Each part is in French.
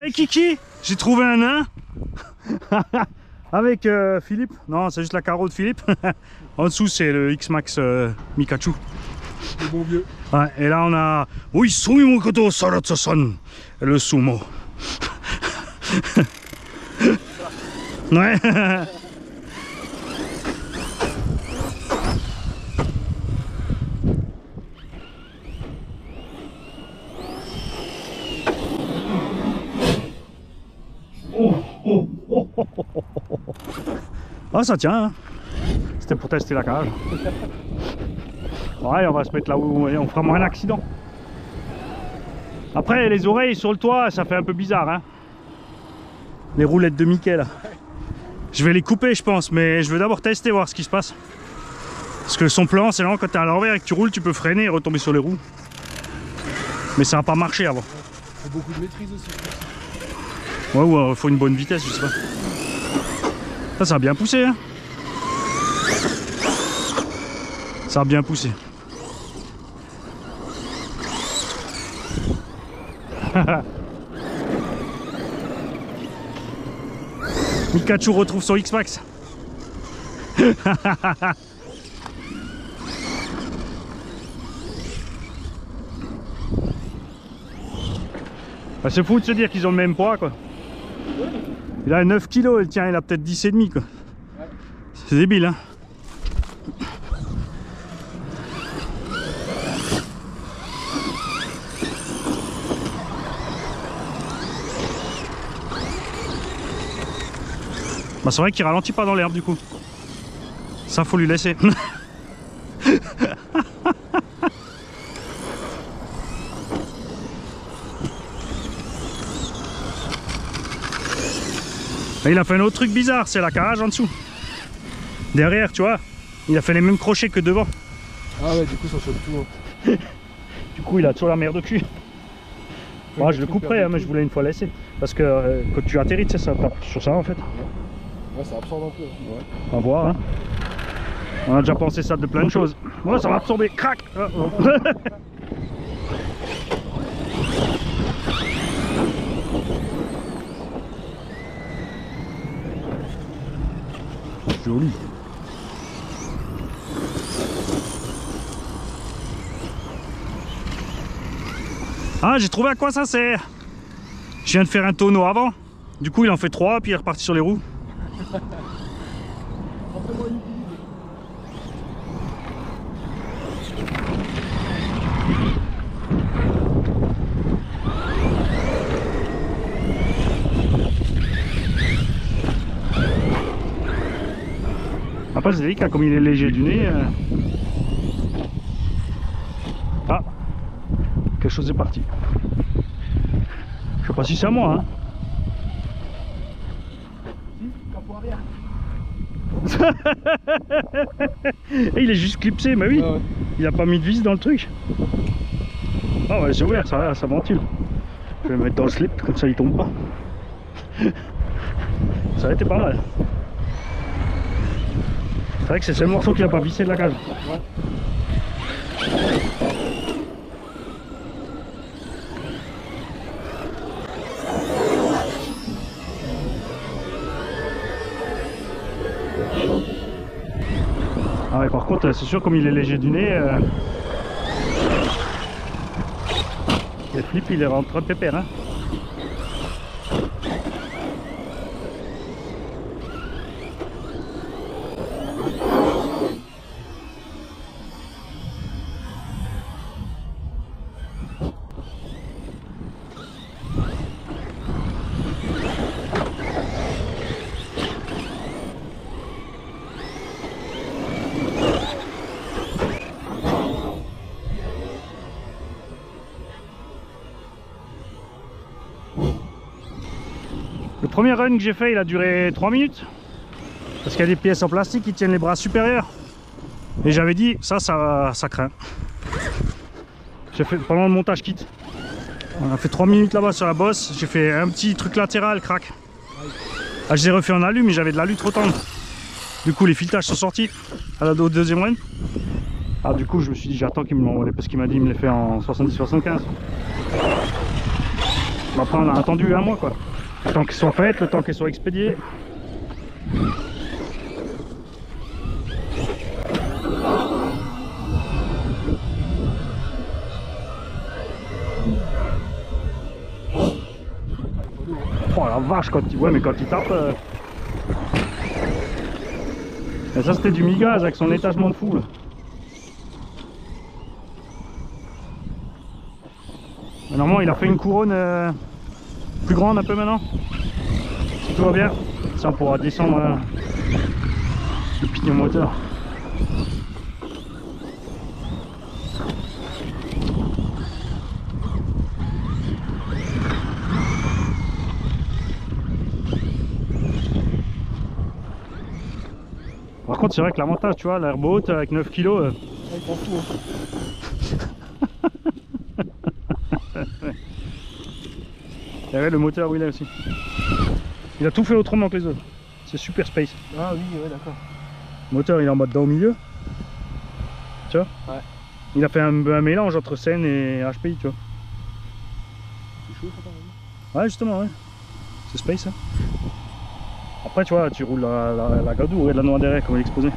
Hey Kiki, j'ai trouvé un nain avec euh, Philippe. Non, c'est juste la carreau de Philippe. en dessous, c'est le X-Max euh, Mikachu. Le bon vieux. Ouais, et là, on a Oui, Sumimokoto Saratsu-san, le sumo. ouais. Ah ça tient hein. C'était pour tester la cage. Ouais on va se mettre là où on fera moins d'accident. Après les oreilles sur le toit ça fait un peu bizarre hein. Les roulettes de Mickey là. Je vais les couper je pense mais je veux d'abord tester voir ce qui se passe. Parce que son plan c'est là quand t'es à l'envers et que tu roules tu peux freiner et retomber sur les roues. Mais ça n'a pas marché avant. Faut beaucoup de maîtrise aussi. Ouais ou il faut une bonne vitesse je sais pas. Ça, ça a bien poussé. Hein ça a bien poussé. Mikachu retrouve son X-Max. bah, c'est fou de se dire qu'ils ont le même poids quoi. Il a 9 kg, il tient, a peut-être 10 et demi quoi. C'est débile hein. Bah c'est vrai qu'il ralentit pas dans l'herbe du coup. Ça faut lui laisser. Il a fait un autre truc bizarre, c'est la cage en dessous. Derrière, tu vois, il a fait les mêmes crochets que devant. Ah ouais, du coup ça saute tout. Hein. du coup, il a toujours la merde au cul. Moi, je le couperai, hein, mais je voulais une fois laisser. Parce que euh, quand tu atterris, tu sais, ça tape sur ça en fait. Ouais, ça absorbe un peu. Ouais. On va voir. Hein. On a déjà pensé ça de plein de choses. Ouais, ça va absorber. Crac oh, oh. Ah, j'ai trouvé à quoi ça sert. Je viens de faire un tonneau avant. Du coup, il en fait trois, puis il est reparti sur les roues. Délicat comme il est léger du nez. euh. Ah Quelque chose est parti. Je sais pas si c'est à moi hein. Et il est juste clipsé, mais oui. Ah ouais. Il a pas mis de vis dans le truc. Ah ouais, c'est ouvert, ça, ça ventile. Je vais le mettre dans le slip, comme ça il tombe pas. Ça a été pas mal. C'est vrai que c'est le morceau qu'il a pas vissé de la cage. Ah par contre, c'est sûr, comme il est léger du nez, euh... le flip il est rentré pépère. Hein. Le premier run que j'ai fait, il a duré 3 minutes. Parce qu'il y a des pièces en plastique qui tiennent les bras supérieurs. Et j'avais dit, ça, ça, ça craint. J'ai fait pendant le montage kit. On a fait 3 minutes là-bas sur la bosse. J'ai fait un petit truc latéral, crac. Ah, je les ai refait en alu, mais j'avais de l'alu trop tendre. Du coup, les filetages sont sortis à la deuxième run. Ah, du coup, je me suis dit, j'attends qu'il me l'envoie parce qu'il m'a dit, il me les fait en 70-75. Bon, Après, on a attendu un mois quoi. Le temps qu'elles soient faites, le temps qu'elles soient expédiées. Oh la vache quand il... Ouais mais quand il tape... euh, Et ça c'était du migaz avec son étagement de fou là. Mais Normalement il a fait une couronne euh, plus grande un peu maintenant. Si tout va bien. Ça on pourra descendre euh, le pignon moteur. Par contre c'est vrai que l'avantage tu vois, l'herbe haute avec 9 kg, il prend tout. Hein. Avait le moteur où il est aussi. Il a tout fait autrement que les autres. C'est super space. Ah oui, ouais, d'accord. Le moteur il est en mode dans au milieu. Tu vois Ouais. Il a fait un, un mélange entre Sen et HPI, tu vois. C'est chaud ça Ouais, justement, ouais. C'est space. hein. Après, tu vois, tu roules la, la, la Gadour et la noix derrière, comme il est exposé. Là,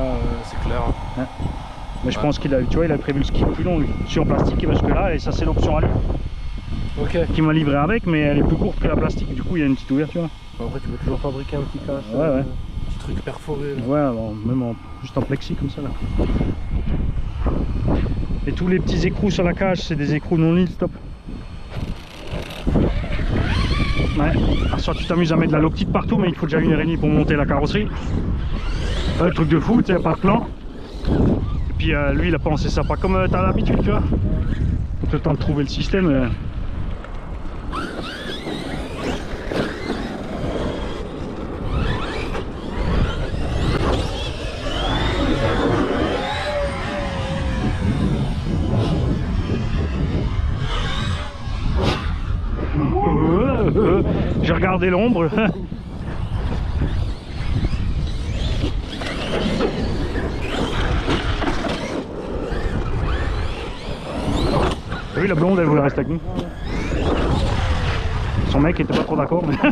euh, c'est clair. hein. Mais je Ouais. pense qu'il a, tu vois, il a prévu le ski plus long, lui. Sur en plastique, il va jusque là, et ça, c'est l'option à lui. Qui m'a livré avec, mais elle est plus courte que la plastique. Du coup, il y a une petite ouverture. Après, tu peux toujours fabriquer un petit cache. Ouais, ouais. Un petit truc perforé. Là. Ouais, bon, même en, juste en plexi comme ça là. Et tous les petits écrous sur la cage, c'est des écrous non stop. Ouais. Alors, soit tu t'amuses à mettre de la loctite partout, mais il faut déjà une demie pour monter la carrosserie. Ouais, le truc de fou, tu sais, pas de plan. Et puis euh, lui, il a pensé ça pas comme euh, t'as l'habitude, tu vois. Donc le temps de trouver le système. euh. J'ai regardé l'ombre. T'as vu la blonde elle voulait rester avec nous Son mec était pas trop d'accord mais...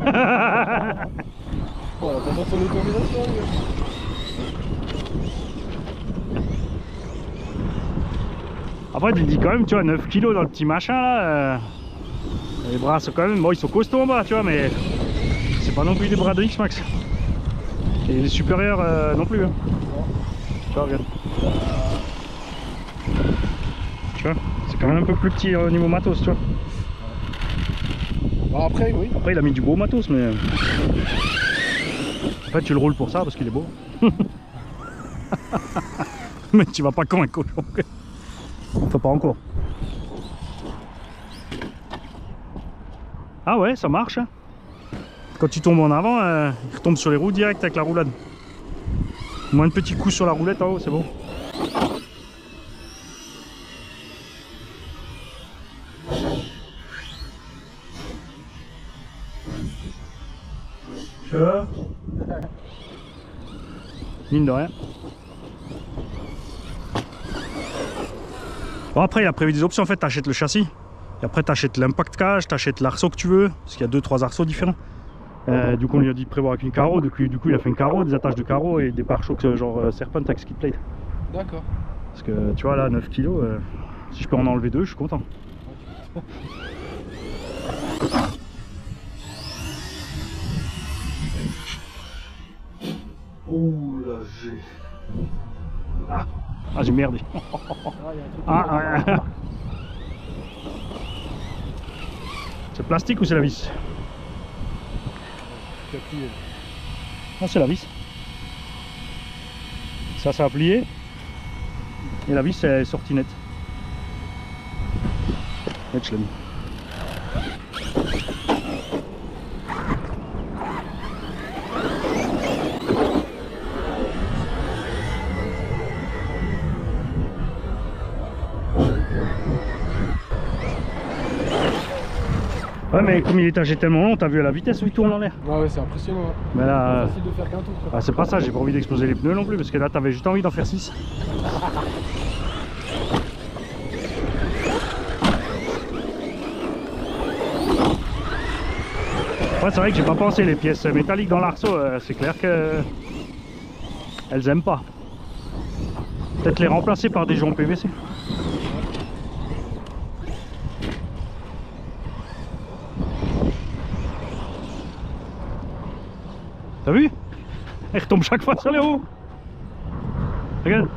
Après tu dis quand même tu vois 9 kilos dans le petit machin là euh, Les bras sont quand même, bon ils sont costauds en bas tu vois mais C'est pas non plus des bras de X-Max Et les supérieurs euh, non plus hein. Tu vois regarde. Tu vois c'est quand même un peu plus petit au niveau matos tu vois. Bon, après, oui. Après il a mis du beau matos mais En fait tu le roules pour ça parce qu'il est beau. Mais tu vas pas un cochon Enfin pas encore Ah ouais ça marche hein. Quand tu tombes en avant euh, il retombe sur les roues direct avec la roulade Moins de petits coups sur la roulette en haut c'est bon. Mine de rien. Bon après il a prévu des options en fait, t'achètes le châssis. Et après t'achètes l'impact cage, t'achètes l'arceau que tu veux, parce qu'il y a deux trois arceaux différents. Euh, du coup on lui a dit de prévoir avec une carreau, du coup, du coup il a fait une carreau, des attaches de carreau et des pare-chocs euh, genre euh, Serpent avec skid plate. D'accord. Parce que tu vois là 9 kg, si je peux en enlever deux je suis content. Ouh là, j'ai. Ah j'ai merdé. Ah, il y a un truc. Ah, ah, ah. C'est plastique ou c'est la vis c'est la vis. Ça, ça a plié. Et la vis est sortie nette. Ouais, mais comme il est âgé tellement long, t'as vu à la vitesse où il tourne en l'air. Ouais, ouais, c'est impressionnant. Hein. Mais là. C'est facile de faire qu'un tour. Ah, c'est pas ça, j'ai pas envie d'exploser les pneus non plus parce que là t'avais juste envie d'en faire 6. Ouais, c'est vrai que j'ai pas pensé les pièces métalliques dans l'arceau, euh, c'est clair que elles aiment pas. Peut-être les remplacer par des joncs PVC. T'as vu? Elle retombe chaque fois sur les roues. Regarde.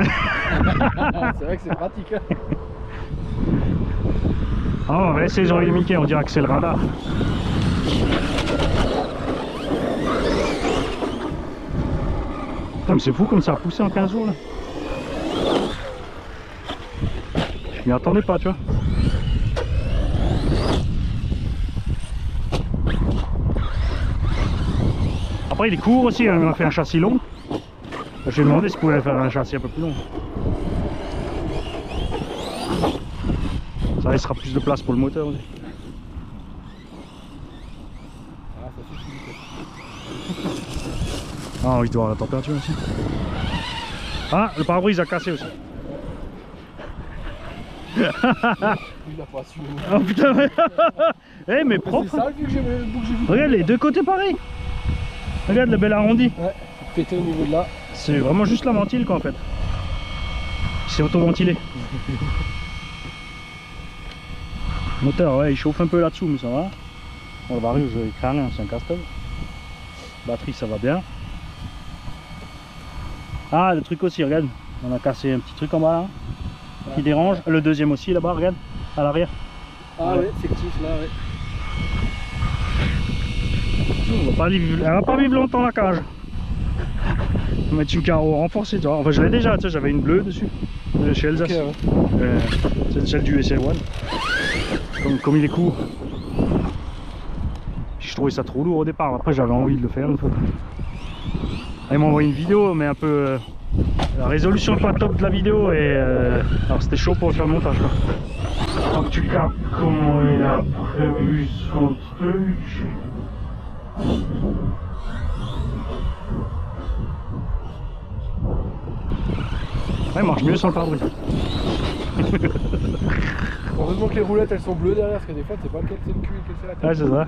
c'est vrai que c'est pratique. hein. Oh, on va essayer Jean-Louis Mickey, on dirait que c'est le radar. Putain, mais c'est fou comme ça a poussé en 15 jours là. Je m'y attendais pas, tu vois. Après, il est court aussi, hein, il m'a fait un châssis long. J'ai demandé s'il pouvait faire un châssis un peu plus long. Ça laissera plus de place pour le moteur aussi. Ah, ça suffit. Ah, il doit avoir la température aussi. Ah, le pare-brise a cassé aussi. Il a pas su. Oh putain. Eh, mais C'est propre. ça vu que j'ai vu. Regarde les deux côtés pareil. Regarde le bel arrondi. Ouais, pété au niveau de là. C'est vraiment juste la ventile quoi en fait. C'est auto-ventilé. Moteur, ouais, il chauffe un peu là-dessous, mais ça va. Bon, le varieux, il craint rien, c'est un castel. Batterie, ça va bien. Ah, le truc aussi, regarde. On a cassé un petit truc en bas là, qui dérange. Le deuxième aussi là-bas, regarde, à l'arrière. Ah ouais, effectif là, ouais. Elle va pas vivre, elle va pas vivre longtemps la cage. On va mettre une carreau renforcée, tu vois. Enfin, je l'ai déjà, tu sais, j'avais une bleue dessus, de chez ouais. Euh, c'est celle du SL1. Comme, comme il est court. Je trouvais ça trop lourd au départ, après j'avais envie de le faire une fois. Il m'a envoyé une vidéo, mais un peu. euh, la résolution n'est pas top de la vidéo et. euh, alors c'était chaud pour faire le montage quoi. Quand tu captes comment il a prévu son truc. Ouais, marche mieux sans le pare-brise. Heureusement que les roulettes elles sont bleues derrière, parce que des fois sais pas c'est le cul et quel c'est la tête. Ouais, c'est ça.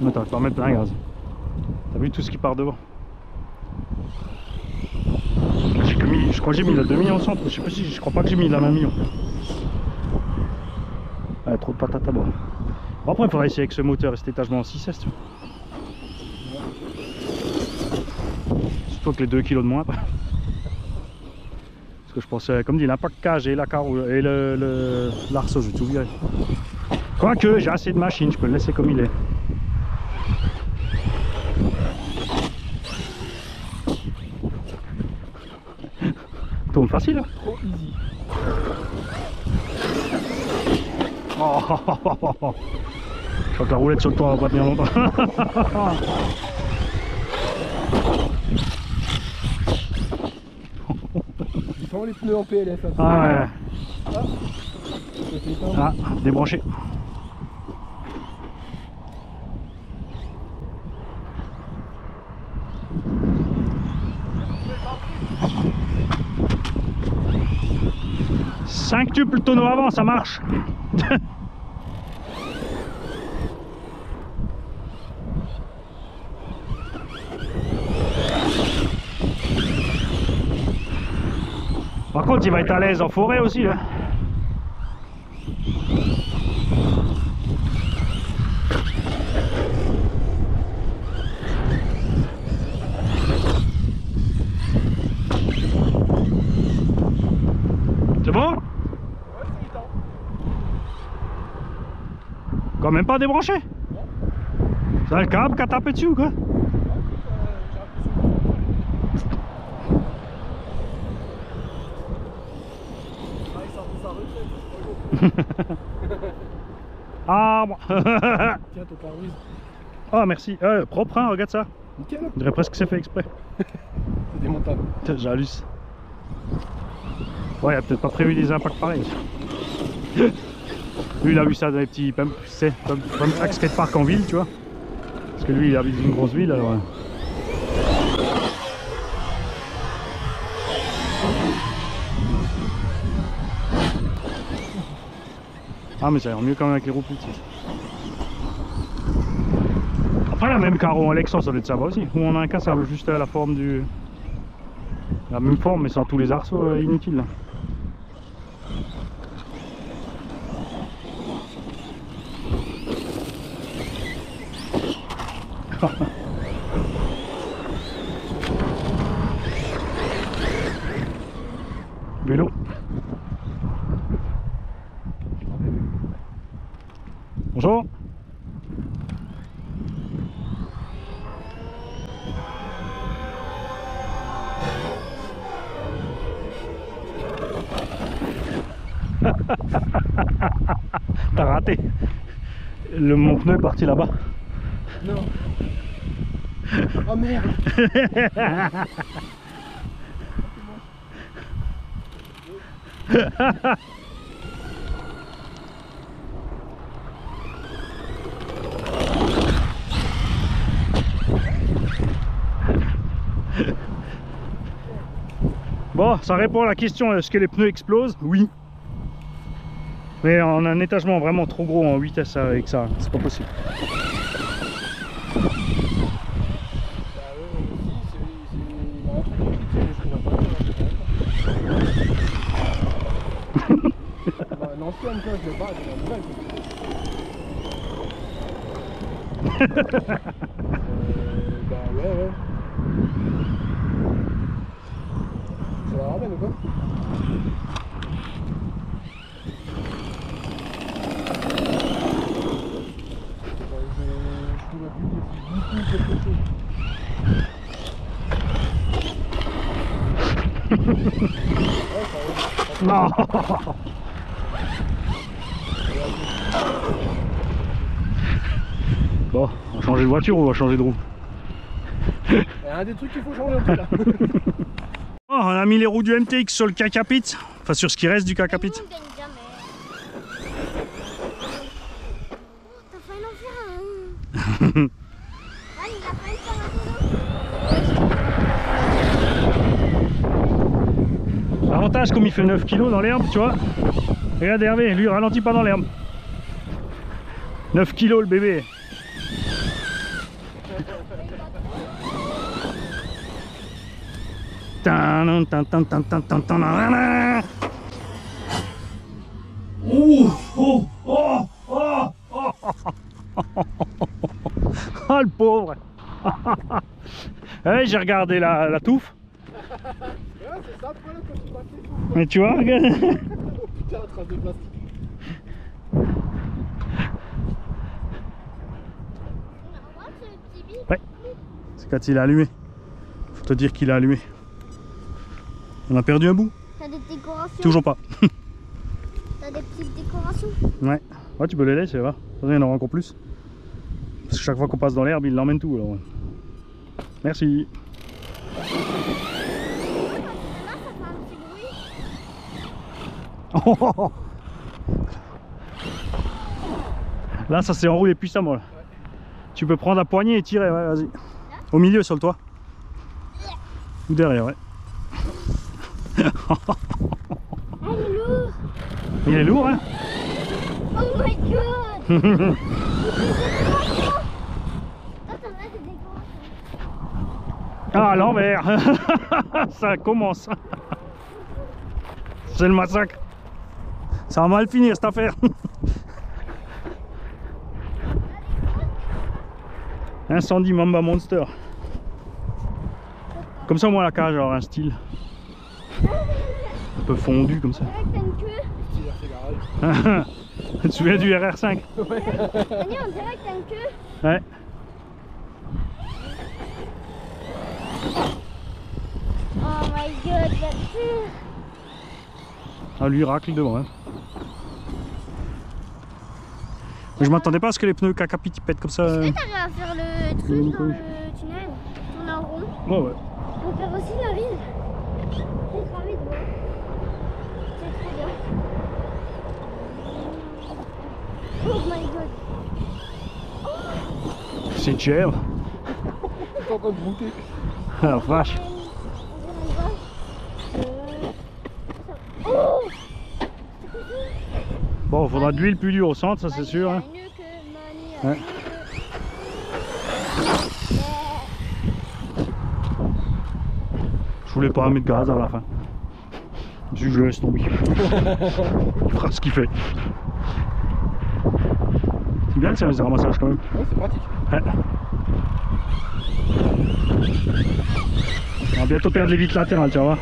Mais t'arrives pas à mettre plein gaz. T'as vu tout ce qui part devant J'ai mis- Je crois que j'ai mis la 2 millions au centre, je sais pas si je crois pas que j'ai mis la 1 million. Ouais, trop de patates à. Bon après il faudra essayer avec ce moteur et cet étagement en 6S tu. Surtout avec les 2 kg de moins. Parce que je pensais, comme dit, l'impact cage et la carreau et le- l'arceau, je vais tout virer. Quoique, j'ai assez de machines, je peux le laisser comme il est. Tourne facile, hein Trop easy. Oh, Je crois que la roulette sur le toit va pas tenir longtemps. Ils font les pneus en PLF là. Ah ouais, éteindre. ah, débranché. Cinqutuple tonneau avant, ça marche. contre, il va être à l'aise en forêt aussi. Là. C'est bon? Quand même pas débranché? C'est le câble qui a tapé dessus ou quoi? Ah bon Tiens ton pare-brise. Ah merci, Euh, propre hein, regarde ça. Nickel, On dirait presque que c'est fait exprès. C'est démontable. J'halluce. Ouais, il a peut-être pas prévu des impacts pareils. Lui il a vu ça dans les petits pump, tu sais, pump, pump track skatepark en ville tu vois. Parce que lui il habite dans une grosse ville alors... Ah mais ça a l'air mieux quand même avec les roues plus petites. Après la même carreau en ça doit être ça va aussi. Ou on a un cas ça juste la forme du... La même forme mais sans tous les arceaux euh, inutiles parti là-bas. Non. Oh merde. Bon, ça répond à la question est-ce que les pneus explosent? Oui. Mais en un étagement vraiment trop gros en vitesse avec ça, c'est pas possible. A pas, Bah, L'ancienne. Euh, bah ouais, ouais. Ça la ramène ou quoi Bah, je, je pourrais plus depuis beaucoup quelque chose. Ouais, ça va. Non Bon, on va changer de voiture ou on va changer de roue Il y a un des trucs qu'il faut changer un peu là. Oh, On a mis les roues du MTX sur le cacapit, enfin sur ce qui reste du cacapit. Nous, on gagne jamais. Oh, t'as failli en faire un. Ah, il a failli faire un solo. L'avantage comme il fait 9 kg dans l'herbe, tu vois. Regarde Hervé, lui ralentit pas dans l'herbe. 9 kg le bébé. Pauvre Eh, J'ai regardé la, la touffe, Ouais, c'est ça le problème quand tu braques les fous. mais tu vois, regarde. Putain, la trace de plastique. Bip. C'est quand il est allumé. Faut te dire qu'il est allumé. On a perdu un bout T'as des décorations. Toujours pas. T'as des petites décorations. Ouais. Ouais, tu peux les laisser, va. Il y en aura encore plus. Parce que chaque fois qu'on passe dans l'herbe, il l'emmène tout. Alors. Merci. Là, ça. Là, s'est enroulé puissamment. Là. Tu peux prendre la poignée et tirer, ouais, vas-y. Au milieu, sur le toit. Ou derrière, ouais. Il est lourd. Il est lourd, hein Oh my god. Ah, l'envers. Ça commence. C'est le massacre. Ça va mal finir cette affaire. Incendie Mamba Monster. Comme ça, moi, la cage aura un style. Un peu fondu comme ça. Tu te souviens du RR5 Annie, on dirait que t'as une queue. Ouais. Oh my god, là-dessus. Ah, lui, racle devant. Hein. Je m'attendais pas à ce que les pneus cacapit pètent comme ça. Est-ce que t'arrives à faire le truc dans le tunnel Tourner en rond? Ouais, ouais. On peut faire aussi la ville. C'est gravé devant. C'est trop bien. Oh my god. C'est cher. T'es en train de. Ah, la vache. Une Bon, faudra de l'huile plus dure au centre, ça c'est sûr. hein. Ouais. Je voulais pas mettre gaz à la fin. Je laisse tomber. Il fera ce qu'il fait. C'est bien le service de ramassage quand même. C'est pratique. Ouais. On va bientôt perdre les vitres latérales, tu voir.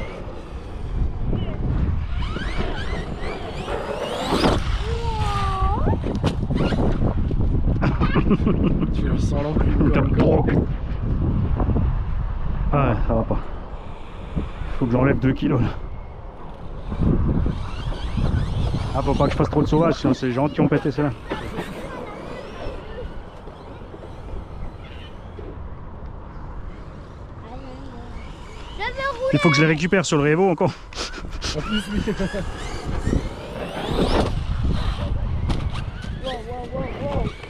Tu le sens. Comme drogue. Ah ouais, ça va pas. Faut que j'enlève 2 kilos là. Ah, faut pas que je fasse trop de sauvage, sinon c'est les gens qui ont pété ça. Je veux rouler. Il faut que je les récupère sur le Revo encore. En plus, oui.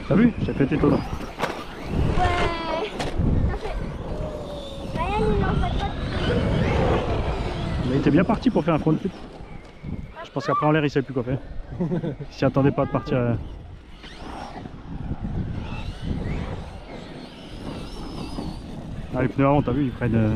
T'as vu? J'ai pété. Ouais. Fait pas de Mais il était bien parti pour faire un front flip. Je pense qu'après en l'air il savait plus quoi faire. Il s'y attendait pas de partir. euh. Ah les pneus avant t'as vu ils prennent, euh,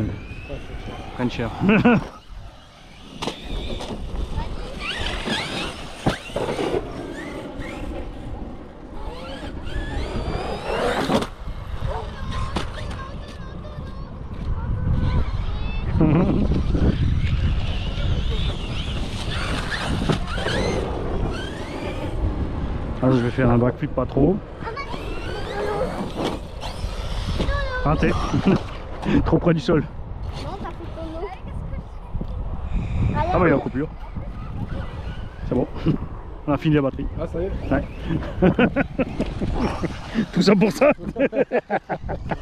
Ah, je vais faire un backflip pas trop haut. Trop près du sol. Non, t'as fait ton nom. Ah bah il coupure. C'est bon. On a fini la batterie. Ah, ça y est. Ouais. Tout ça pour ça